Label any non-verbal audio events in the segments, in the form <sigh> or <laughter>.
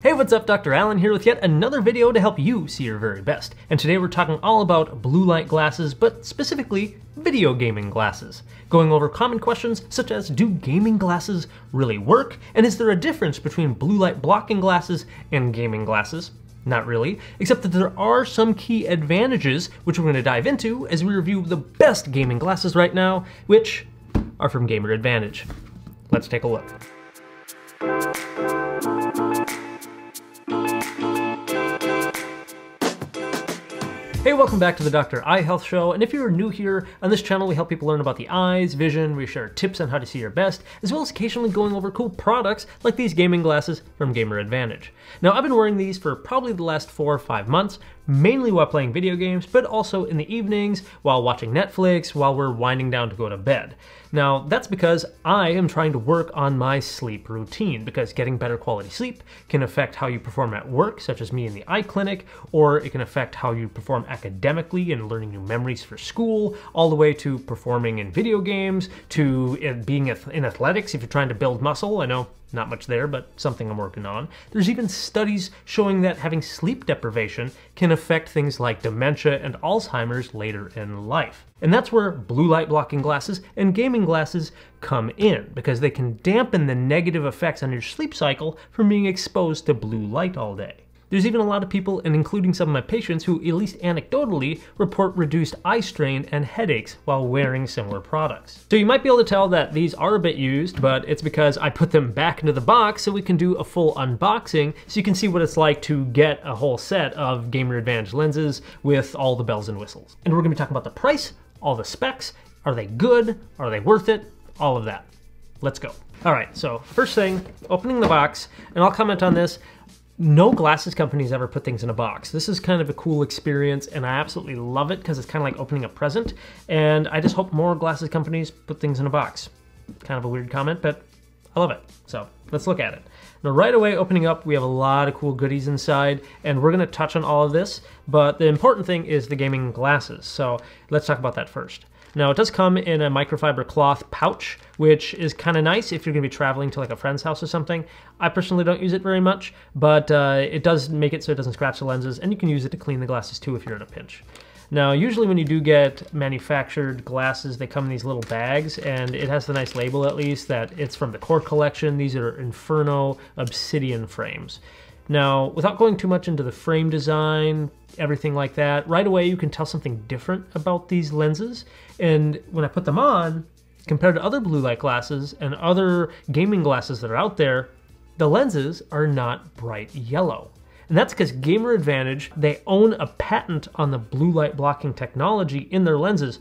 Hey, what's up? Dr. Allen here with yet another video to help you see your very best. And today we're talking all about blue light glasses, but specifically video gaming glasses. Going over common questions such as do gaming glasses really work? And is there a difference between blue light blocking glasses and gaming glasses? Not really, except that there are some key advantages which we're going to dive into as we review the best gaming glasses right now, which are from Gamer Advantage. Let's take a look. Hey, welcome back to the Dr. Eye Health Show. And if you're new here, on this channel we help people learn about the eyes, vision, we share tips on how to see your best, as well as occasionally going over cool products like these gaming glasses from Gamer Advantage. Now, I've been wearing these for probably the last four or five months, mainly while playing video games, but also in the evenings, while watching Netflix, while we're winding down to go to bed. Now, that's because I am trying to work on my sleep routine, because getting better quality sleep can affect how you perform at work, such as me in the eye clinic, or it can affect how you perform academically and learning new memories for school, all the way to performing in video games, to uh, being in athletics if you're trying to build muscle. I know not much there, but something I'm working on. There's even studies showing that having sleep deprivation can affect things like dementia and Alzheimer's later in life. And that's where blue light blocking glasses and gaming glasses come in, because they can dampen the negative effects on your sleep cycle from being exposed to blue light all day. There's even a lot of people, and including some of my patients, who, at least anecdotally, report reduced eye strain and headaches while wearing similar products. So you might be able to tell that these are a bit used, but it's because I put them back into the box so we can do a full unboxing so you can see what it's like to get a whole set of Gamer Advantage lenses with all the bells and whistles. And we're gonna be talking about the price, all the specs, are they good, are they worth it, all of that. Let's go. All right, so first thing, opening the box, and I'll comment on this no glasses companies ever put things in a box. This is kind of a cool experience and I absolutely love it because it's kind of like opening a present. And I just hope more glasses companies put things in a box. Kind of a weird comment, but I love it. So let's look at it. Now right away opening up, we have a lot of cool goodies inside and we're gonna touch on all of this, but the important thing is the gaming glasses. So let's talk about that first. Now it does come in a microfiber cloth pouch, which is kind of nice if you're going to be traveling to like a friend's house or something. I personally don't use it very much, but uh, it does make it so it doesn't scratch the lenses, and you can use it to clean the glasses too if you're in a pinch. Now, usually when you do get manufactured glasses, they come in these little bags, and it has the nice label at least that it's from the Core Collection. These are Inferno Obsidian frames. Now, without going too much into the frame design, everything like that, right away you can tell something different about these lenses. And when I put them on, compared to other blue light glasses and other gaming glasses that are out there, the lenses are not bright yellow. And that's because Gamer Advantage, they own a patent on the blue light blocking technology in their lenses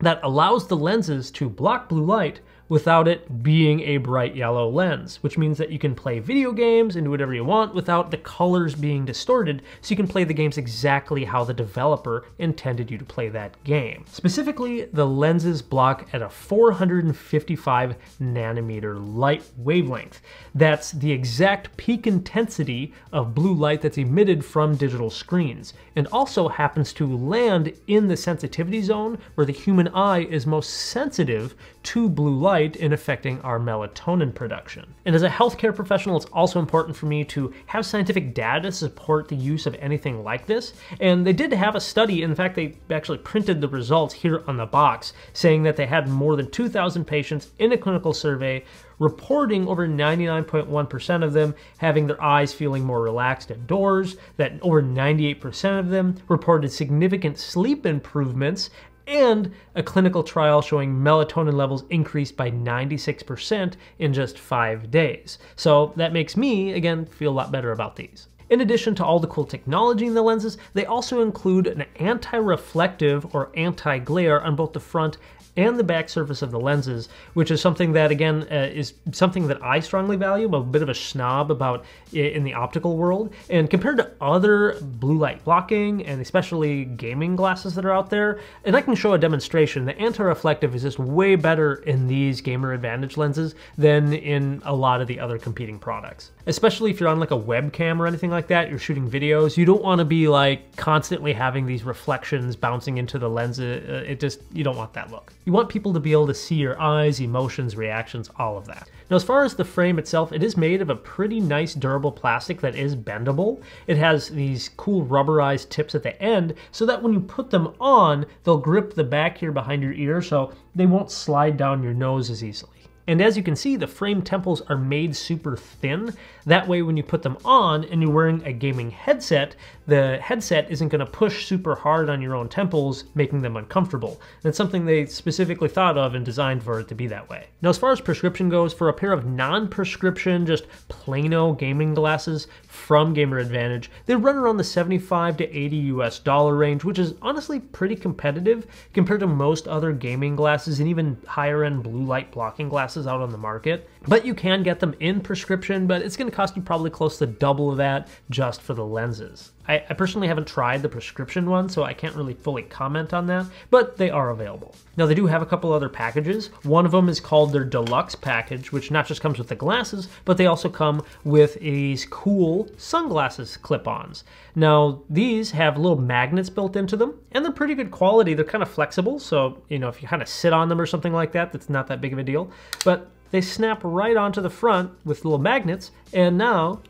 that allows the lenses to block blue light without it being a bright yellow lens, which means that you can play video games and do whatever you want without the colors being distorted, so you can play the games exactly how the developer intended you to play that game. Specifically, the lenses block at a 455 nanometer light wavelength. That's the exact peak intensity of blue light that's emitted from digital screens, and also happens to land in the sensitivity zone where the human eye is most sensitive to blue light light in affecting our melatonin production. And as a healthcare professional, it's also important for me to have scientific data to support the use of anything like this. And they did have a study, in fact, they actually printed the results here on the box, saying that they had more than 2,000 patients in a clinical survey reporting over 99.1% of them having their eyes feeling more relaxed indoors, that over 98% of them reported significant sleep improvements, and a clinical trial showing melatonin levels increased by 96% in just five days. So that makes me, again, feel a lot better about these. In addition to all the cool technology in the lenses, they also include an anti-reflective or anti-glare on both the front and the back surface of the lenses, which is something that, again, uh, is something that I strongly value. I'm a bit of a snob about in the optical world. And compared to other blue light blocking and especially gaming glasses that are out there, and I can show a demonstration, the anti-reflective is just way better in these Gamer Advantage lenses than in a lot of the other competing products. Especially if you're on like a webcam or anything like that, you're shooting videos, you don't want to be like constantly having these reflections bouncing into the lens. Uh, it just, you don't want that look. You want people to be able to see your eyes, emotions, reactions, all of that. Now, as far as the frame itself, it is made of a pretty nice durable plastic that is bendable. It has these cool rubberized tips at the end so that when you put them on, they'll grip the back here behind your ear so they won't slide down your nose as easily. And as you can see, the frame temples are made super thin. That way, when you put them on and you're wearing a gaming headset, the headset isn't going to push super hard on your own temples, making them uncomfortable. It's something they specifically thought of and designed for it to be that way. Now, as far as prescription goes, for a pair of non-prescription, just plano gaming glasses from Gamer Advantage, they run around the 75 to 80 US dollar range, which is honestly pretty competitive compared to most other gaming glasses and even higher end blue light blocking glasses out on the market. But you can get them in prescription, but it's going to cost you probably close to double of that just for the lenses. I, I, personally haven't tried the prescription one, so I can't really fully comment on that, but they are available. Now, they do have a couple other packages. One of them is called their deluxe package, which not just comes with the glasses, but they also come with these cool sunglasses clip ons. Now, these have little magnets built into them, and they're pretty good quality. They're kind of flexible, so, you know, if you kind of sit on them or something like that, that's not that big of a deal. But they snap right onto the front with little magnets, and now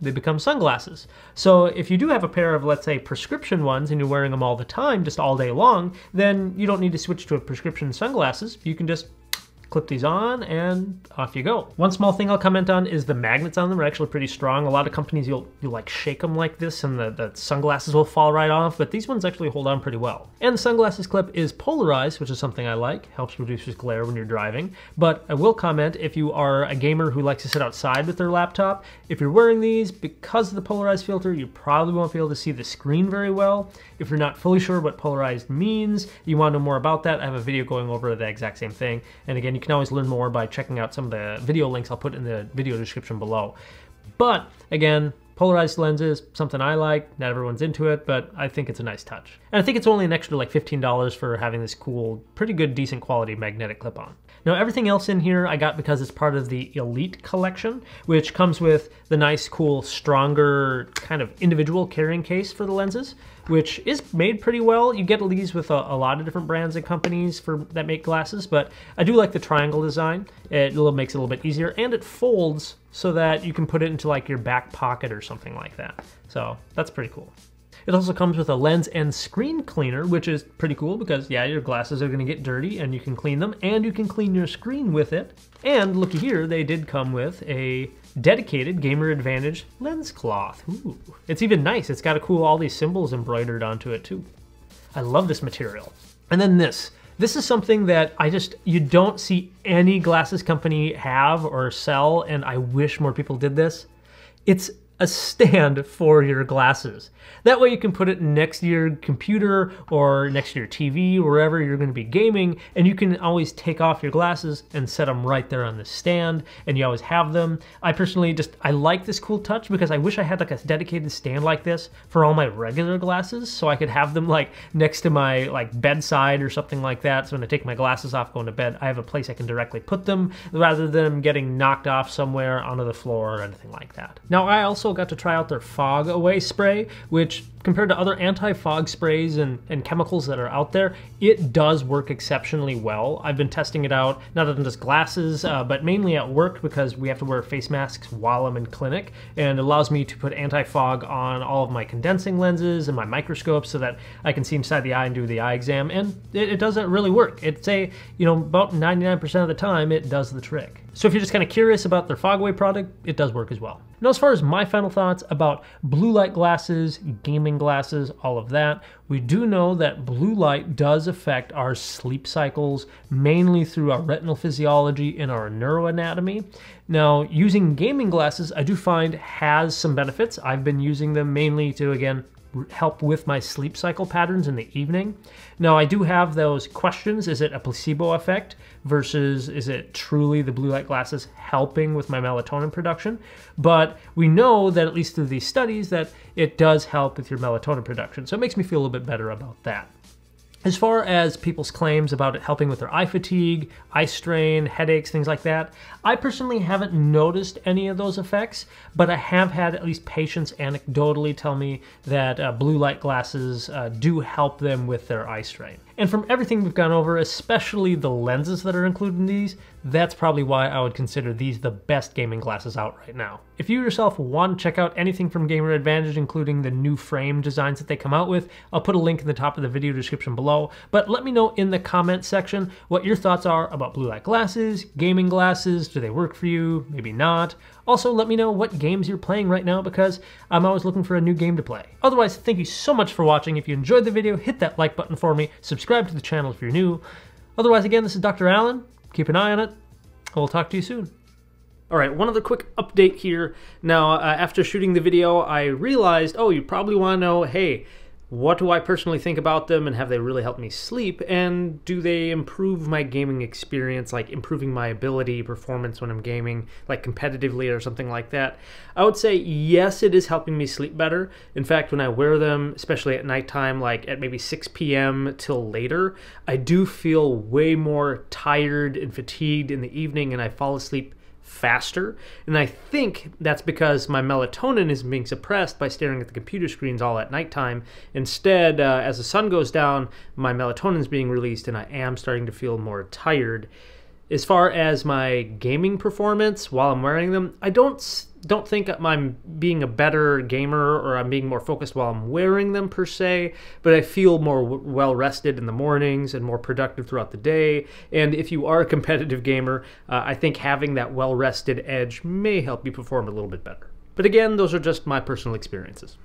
they become sunglasses. So if you do have a pair of, let's say, prescription ones and you're wearing them all the time, just all day long, then you don't need to switch to a prescription sunglasses. You can just clip these on and off you go. One small thing I'll comment on is the magnets on them are actually pretty strong. A lot of companies you'll you like shake them like this and the, the sunglasses will fall right off, but these ones actually hold on pretty well. And the sunglasses clip is polarized, which is something I like. Helps reduce glare when you're driving. But I will comment if you are a gamer who likes to sit outside with their laptop, if you're wearing these, because of the polarized filter, you probably won't be able to see the screen very well. If you're not fully sure what polarized means, you want to know more about that, I have a video going over the exact same thing. And again, you can always learn more by checking out some of the video links I'll put in the video description below. But again, polarized lenses, something I like. Not everyone's into it, but I think it's a nice touch. And I think it's only an extra like $15 for having this cool, pretty good, decent quality magnetic clip-on. Now everything else in here I got because it's part of the Elite collection, which comes with the nice, cool, stronger kind of individual carrying case for the lenses which is made pretty well. You get these with a, a, lot of different brands and companies for that make glasses, but I do like the triangle design. It makes it a little bit easier, and it folds so that you can put it into like your back pocket or something like that. So that's pretty cool. It also comes with a lens and screen cleaner, which is pretty cool because, yeah, your glasses are going to get dirty and you can clean them, and you can clean your screen with it. And looky here, they did come with a dedicated Gamer Advantage lens cloth. Ooh. It's even nice. It's got a cool all these symbols embroidered onto it too. I love this material. And then this. This is something that I just, you don't see any glasses company have or sell, and I wish more people did this. It's a stand for your glasses. That way you can put it next to your computer or next to your TV, wherever you're going to be gaming, and you can always take off your glasses and set them right there on the stand, and you always have them. I personally just, I like this cool touch because I wish I had like a dedicated stand like this for all my regular glasses, so I could have them like next to my like bedside or something like that, so when I take my glasses off going to bed, I have a place I can directly put them rather than getting knocked off somewhere onto the floor or anything like that. Now I also got to try out their fog away spray, which compared to other anti-fog sprays and, and chemicals that are out there, it does work exceptionally well. I've been testing it out, not on just glasses, uh, but mainly at work because we have to wear face masks while I'm in clinic, and it allows me to put anti-fog on all of my condensing lenses and my microscopes so that I can see inside the eye and do the eye exam, and it, it doesn't really work. It's a, you know, about 99% of the time, it does the trick. So if you're just kind of curious about their Fogaway product, it does work as well. Now as far as my final thoughts about blue light glasses, gaming glasses, all of that, we do know that blue light does affect our sleep cycles, mainly through our retinal physiology and our neuroanatomy. Now using gaming glasses, I do find has some benefits. I've been using them mainly to, again, help with my sleep cycle patterns in the evening. Now, I do have those questions. Is it a placebo effect versus is it truly the blue light glasses helping with my melatonin production? But we know that, at least through these studies, that it does help with your melatonin production. So it makes me feel a little bit better about that. As far as people's claims about it helping with their eye fatigue, eye strain, headaches, things like that, I personally haven't noticed any of those effects, but I have had at least patients anecdotally tell me that uh, blue light glasses uh, do help them with their eye strain. And from everything we've gone over, especially the lenses that are included in these, that's probably why I would consider these the best gaming glasses out right now. If you yourself want to check out anything from Gamer Advantage, including the new frame designs that they come out with, I'll put a link in the top of the video description below. But let me know in the comment section what your thoughts are about blue light glasses, gaming glasses, do they work for you, maybe not. Also, let me know what games you're playing right now because I'm always looking for a new game to play. Otherwise, thank you so much for watching. If you enjoyed the video, hit that like button for me, subscribe to the channel if you're new. Otherwise, again, this is Dr. Allen. Keep an eye on it. I will talk to you soon. All right, one other quick update here. Now, uh, after shooting the video, I realized, oh, you probably want to know, hey, what do I personally think about them and have they really helped me sleep? And do they improve my gaming experience, like improving my ability, performance when I'm gaming, like competitively or something like that? I would say yes, it is helping me sleep better. In fact, when I wear them, especially at nighttime, like at maybe 6 p.m. till later, I do feel way more tired and fatigued in the evening and I fall asleep faster. And I think that's because my melatonin is being suppressed by staring at the computer screens all at nighttime. Instead, uh, as the sun goes down, my melatonin is being released and I am starting to feel more tired. As far as my gaming performance while I'm wearing them, I don't don't think I'm being a better gamer or I'm being more focused while I'm wearing them per se, but I feel more well rested in the mornings and more productive throughout the day. And if you are a <laughs> competitive gamer, uh, I think having that well rested edge may help you perform a little bit better. But again, those are just my personal experiences.